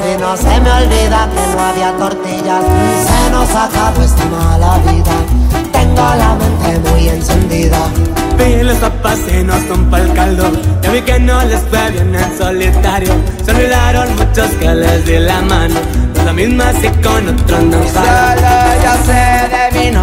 y no se me olvida que no había tortillas. Se nos acabó esta mala vida. Tengo la mente muy encendida. Vi los papás y no son pa'l caldo. Ya vi que no les fue bien en solitario. Se olvidaron muchos que les di la mano. No la misma si con otro no Solo yo sé de naufragio.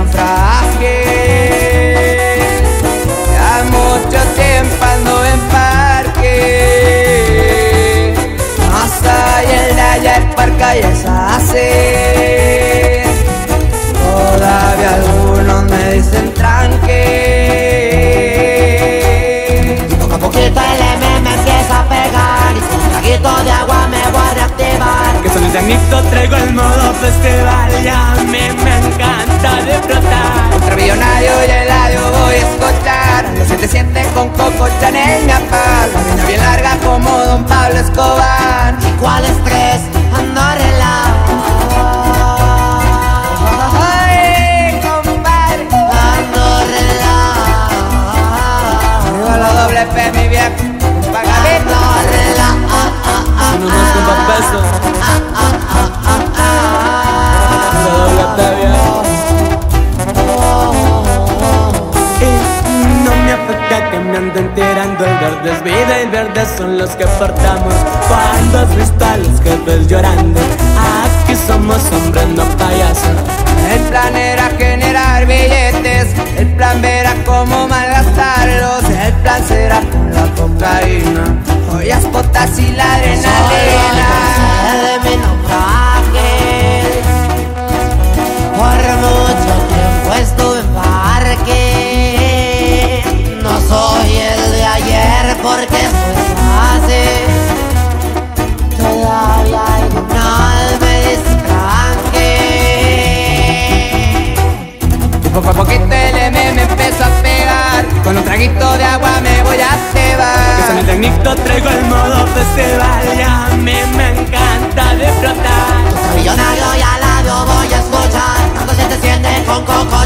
Coco Chanel mi apal La niña bien larga como Don Pablo Escobar tirando El verde es vida y verdes son los que portamos. Cuando los jefes llorando. Aquí somos hombres, no payasos Poco a poquito el M me empezó a pegar. Con un traguito de agua me voy a cebar. Que en el técnico traigo el modo festival Y a mí me encanta disfrutar. Millonario y al lado voy a escuchar. Cuando se te siente con coco.